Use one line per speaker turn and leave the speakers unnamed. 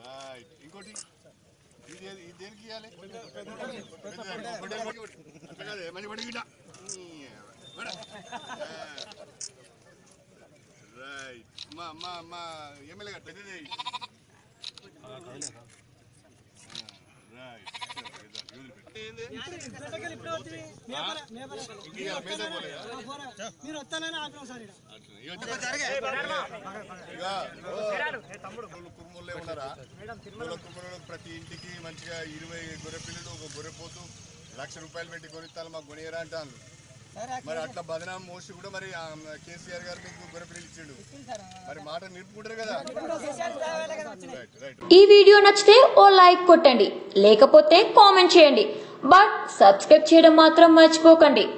Right. ఇంకోటి? ఇది ఇది దేనికి ఇవ్వాలి? మంచి పడి రైట్ మా మా మా ఎమ్మెల్యే గారు పెద్దది రైట్
మీరు వస్తానని ఆపినాం సార్
కుర్మూలే ఉన్నారా? కుర్మూలు ప్రతి ఇంటికి మంచిగా ఇరవై గొర్రె పిల్లలు ఒక గొర్రె పోతూ లక్ష రూపాయలు పెట్టి కొనిస్తాను మాకు కొనియరా అంటాను మరి అట్లా బదనాం మోసి కూడా మరి కేసీఆర్ గారు మీకు గొర్రె పిల్లలు ఇచ్చిండు. మరి మాట నిలుపుకుంటారు కదా.
ఈ వీడియో నచ్చితే ఓ లైక్ కొట్టండి. లేకపోతే కామెంట్ చేయండి. బట్ సబ్స్క్రైబ్ చేయడం మాత్రం మర్చిపోకండి.